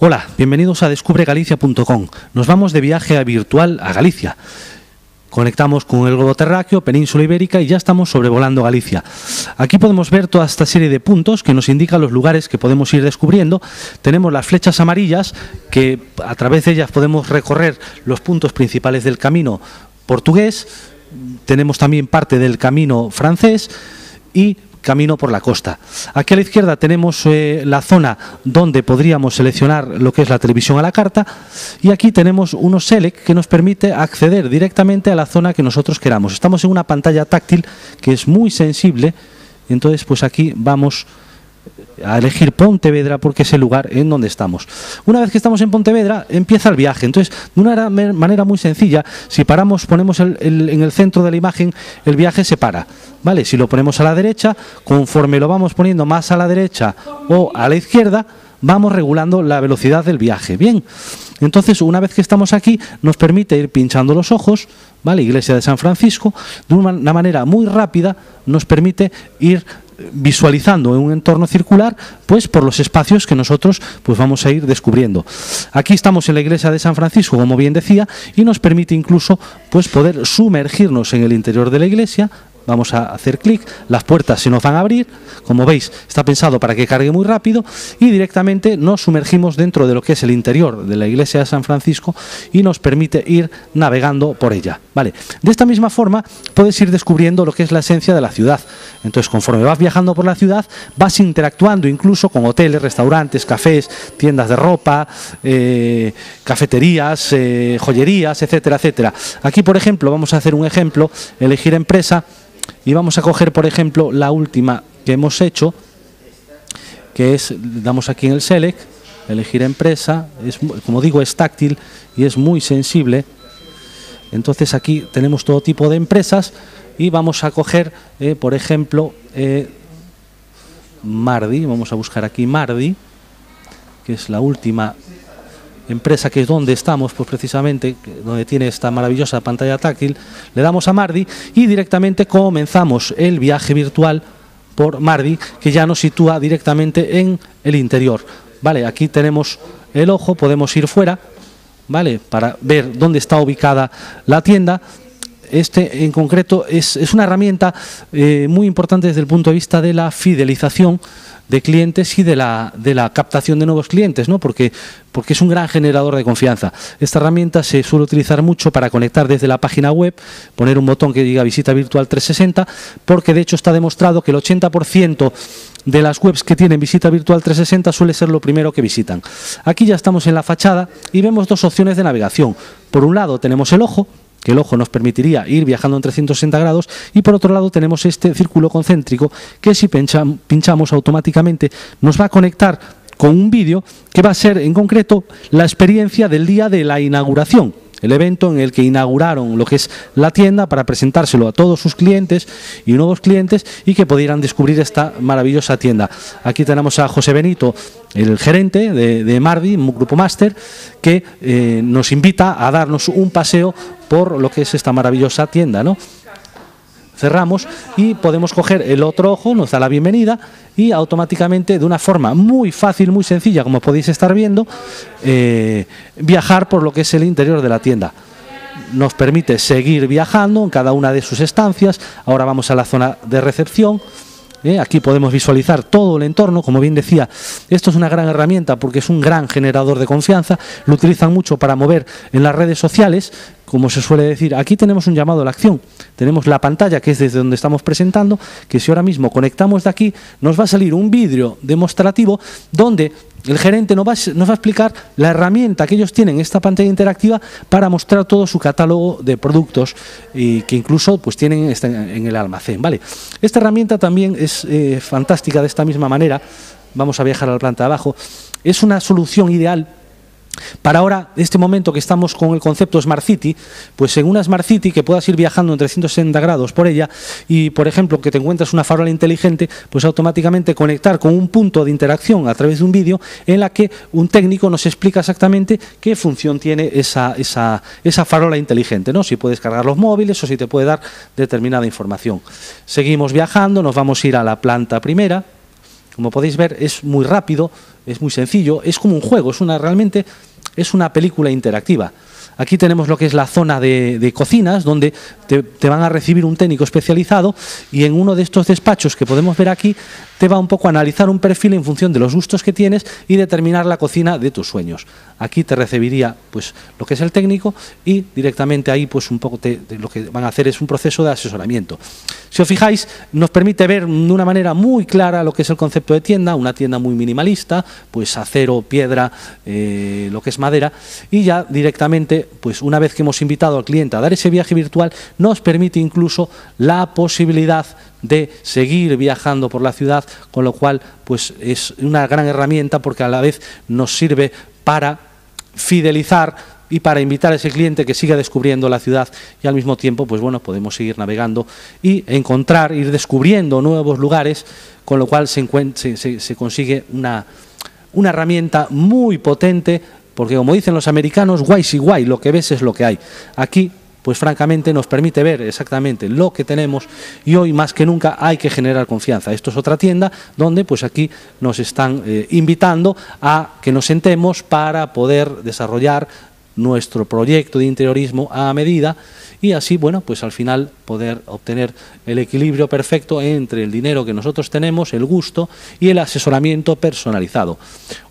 Hola, bienvenidos a descubregalicia.com. Nos vamos de viaje virtual a Galicia. Conectamos con el globo terráqueo, península ibérica y ya estamos sobrevolando Galicia. Aquí podemos ver toda esta serie de puntos que nos indican los lugares que podemos ir descubriendo. Tenemos las flechas amarillas que a través de ellas podemos recorrer los puntos principales del camino portugués. Tenemos también parte del camino francés y camino por la costa. Aquí a la izquierda tenemos eh, la zona donde podríamos seleccionar lo que es la televisión a la carta y aquí tenemos unos select que nos permite acceder directamente a la zona que nosotros queramos. Estamos en una pantalla táctil que es muy sensible, entonces pues aquí vamos a elegir Pontevedra porque es el lugar en donde estamos. Una vez que estamos en Pontevedra, empieza el viaje. Entonces, de una manera muy sencilla, si paramos, ponemos el, en el centro de la imagen, el viaje se para. ¿Vale? Si lo ponemos a la derecha, conforme lo vamos poniendo más a la derecha o a la izquierda, vamos regulando la velocidad del viaje. Bien, entonces una vez que estamos aquí, nos permite ir pinchando los ojos, ¿vale? Iglesia de San Francisco, de una manera muy rápida, nos permite ir visualizando en un entorno circular, pues por los espacios que nosotros pues vamos a ir descubriendo. Aquí estamos en la iglesia de San Francisco, como bien decía, y nos permite incluso pues poder sumergirnos en el interior de la iglesia, Vamos a hacer clic, las puertas se nos van a abrir, como veis está pensado para que cargue muy rápido y directamente nos sumergimos dentro de lo que es el interior de la iglesia de San Francisco y nos permite ir navegando por ella. Vale. De esta misma forma puedes ir descubriendo lo que es la esencia de la ciudad. Entonces conforme vas viajando por la ciudad vas interactuando incluso con hoteles, restaurantes, cafés, tiendas de ropa, eh, cafeterías, eh, joyerías, etcétera, etcétera. Aquí por ejemplo vamos a hacer un ejemplo, elegir empresa y vamos a coger, por ejemplo, la última que hemos hecho, que es, damos aquí en el Select, elegir empresa, es, como digo, es táctil y es muy sensible. Entonces aquí tenemos todo tipo de empresas y vamos a coger, eh, por ejemplo, eh, Mardi, vamos a buscar aquí Mardi, que es la última empresa que es donde estamos, pues precisamente, donde tiene esta maravillosa pantalla táctil, le damos a Mardi y directamente comenzamos el viaje virtual por Mardi, que ya nos sitúa directamente en el interior. Vale, aquí tenemos el ojo, podemos ir fuera, vale, para ver dónde está ubicada la tienda. Este en concreto es, una herramienta eh, muy importante desde el punto de vista de la fidelización de clientes y de la, de la captación de nuevos clientes, ¿no? porque, porque es un gran generador de confianza. Esta herramienta se suele utilizar mucho para conectar desde la página web, poner un botón que diga visita virtual 360, porque de hecho está demostrado que el 80% de las webs que tienen visita virtual 360 suele ser lo primero que visitan. Aquí ya estamos en la fachada y vemos dos opciones de navegación. Por un lado tenemos el ojo, que el ojo nos permitiría ir viajando en 360 grados y por otro lado tenemos este círculo concéntrico que si pinchamos automáticamente nos va a conectar con un vídeo que va a ser en concreto la experiencia del día de la inauguración el evento en el que inauguraron lo que es la tienda para presentárselo a todos sus clientes y nuevos clientes y que pudieran descubrir esta maravillosa tienda. Aquí tenemos a José Benito, el gerente de, de Mardi, grupo máster, que eh, nos invita a darnos un paseo por lo que es esta maravillosa tienda, ¿no? Cerramos y podemos coger el otro ojo, nos da la bienvenida y automáticamente de una forma muy fácil, muy sencilla, como podéis estar viendo, eh, viajar por lo que es el interior de la tienda. Nos permite seguir viajando en cada una de sus estancias. Ahora vamos a la zona de recepción. ¿eh? Aquí podemos visualizar todo el entorno, como bien decía, esto es una gran herramienta porque es un gran generador de confianza, lo utilizan mucho para mover en las redes sociales, como se suele decir, aquí tenemos un llamado a la acción. Tenemos la pantalla que es desde donde estamos presentando, que si ahora mismo conectamos de aquí, nos va a salir un vídeo demostrativo donde el gerente nos va, nos va, a explicar la herramienta que ellos tienen, esta pantalla interactiva, para mostrar todo su catálogo de productos y que incluso pues tienen este, en el almacén. ¿vale? Esta herramienta también es eh, fantástica de esta misma manera. Vamos a viajar a la planta de abajo. Es una solución ideal para ahora, este momento que estamos con el concepto Smart City, pues en una Smart City que puedas ir viajando en 360 grados por ella y, por ejemplo, que te encuentres una farola inteligente, pues automáticamente conectar con un punto de interacción a través de un vídeo en la que un técnico nos explica exactamente qué función tiene esa, esa, esa farola inteligente, ¿no? si puedes cargar los móviles o si te puede dar determinada información. Seguimos viajando, nos vamos a ir a la planta primera, como podéis ver, es muy rápido, es muy sencillo, es como un juego, es una realmente es una película interactiva. Aquí tenemos lo que es la zona de, cocinas, donde te, van a recibir un técnico especializado y en uno de estos despachos que podemos ver aquí te va un poco a analizar un perfil en función de los gustos que tienes y determinar la cocina de tus sueños. Aquí te recibiría pues lo que es el técnico y directamente ahí pues un poco lo que van a hacer es un proceso de asesoramiento. Si os fijáis, nos permite ver de una manera muy clara lo que es el concepto de tienda, una tienda muy minimalista, pues acero, piedra, eh, lo que es madera y ya directamente pues una vez que hemos invitado al cliente a dar ese viaje virtual, nos permite incluso la posibilidad de seguir viajando por la ciudad, con lo cual pues es una gran herramienta porque a la vez nos sirve para fidelizar y para invitar a ese cliente que siga descubriendo la ciudad y al mismo tiempo pues bueno podemos seguir navegando y encontrar ir descubriendo nuevos lugares con lo cual se, se consigue una, una herramienta muy potente porque como dicen los americanos, guay si guay, lo que ves es lo que hay. Aquí, pues francamente nos permite ver exactamente lo que tenemos y hoy más que nunca hay que generar confianza. Esto es otra tienda donde pues aquí nos están eh, invitando a que nos sentemos para poder desarrollar nuestro proyecto de interiorismo a medida y así, bueno, pues al final poder obtener el equilibrio perfecto entre el dinero que nosotros tenemos, el gusto y el asesoramiento personalizado.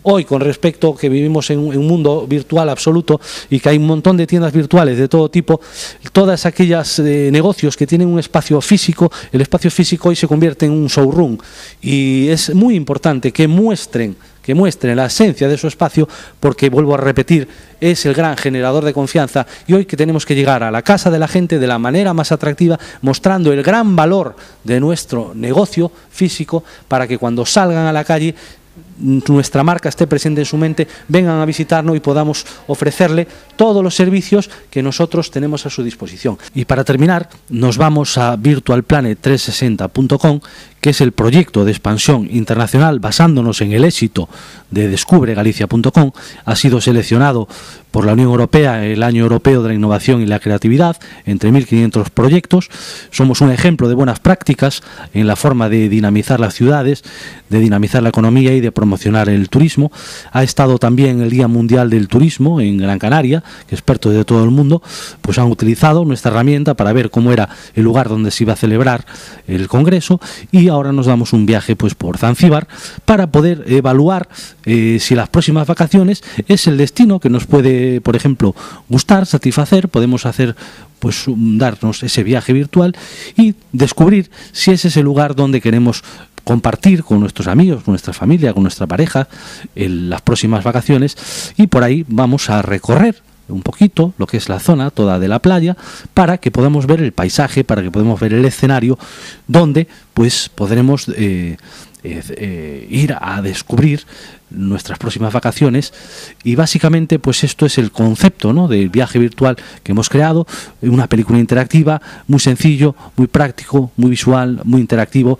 Hoy, con respecto que vivimos en un mundo virtual absoluto y que hay un montón de tiendas virtuales de todo tipo, todas aquellas eh, negocios que tienen un espacio físico, el espacio físico hoy se convierte en un showroom y es muy importante que muestren que muestren la esencia de su espacio, porque vuelvo a repetir, es el gran generador de confianza y hoy que tenemos que llegar a la casa de la gente de la manera más atractiva, mostrando el gran valor de nuestro negocio físico para que cuando salgan a la calle nuestra marca esté presente en su mente, vengan a visitarnos y podamos ofrecerle todos los servicios que nosotros tenemos a su disposición. Y para terminar, nos vamos a virtualplanet360.com, que es el proyecto de expansión internacional basándonos en el éxito de descubregalicia.com. Ha sido seleccionado por la Unión Europea el Año Europeo de la Innovación y la Creatividad, entre 1.500 proyectos. Somos un ejemplo de buenas prácticas en la forma de dinamizar las ciudades, de dinamizar la economía y de promocionar el turismo. Ha estado también el Día Mundial del Turismo en Gran Canaria, que expertos de todo el mundo pues han utilizado nuestra herramienta para ver cómo era el lugar donde se iba a celebrar el Congreso y ahora nos damos un viaje pues por Zanzíbar para poder evaluar eh, si las próximas vacaciones es el destino que nos puede, por ejemplo, gustar, satisfacer, podemos hacer pues darnos ese viaje virtual y descubrir si ese es el lugar donde queremos compartir con nuestros amigos, con nuestra familia, con nuestra pareja en las próximas vacaciones y por ahí vamos a recorrer un poquito lo que es la zona toda de la playa para que podamos ver el paisaje, para que podamos ver el escenario donde pues podremos eh, eh, eh, ir a descubrir nuestras próximas vacaciones. Y básicamente pues esto es el concepto ¿no? del viaje virtual que hemos creado, una película interactiva, muy sencillo, muy práctico, muy visual, muy interactivo.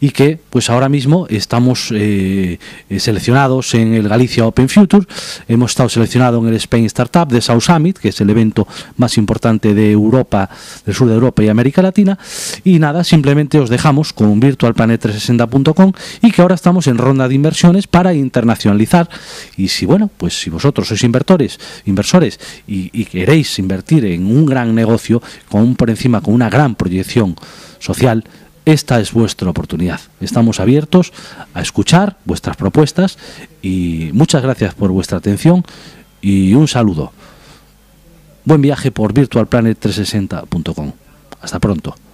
Y que pues ahora mismo estamos eh, seleccionados en el Galicia Open Future, hemos estado seleccionados en el Spain Startup de South Summit, que es el evento más importante de Europa, del sur de Europa y América Latina. Y nada, simplemente os dejamos con virtualplanet360.com y que ahora estamos en ronda de inversiones para internacionalizar y si bueno, pues si vosotros sois inversores, inversores y, queréis invertir en un gran negocio con por encima con una gran proyección social, esta es vuestra oportunidad. Estamos abiertos a escuchar vuestras propuestas y muchas gracias por vuestra atención y un saludo. Buen viaje por virtualplanet360.com. Hasta pronto.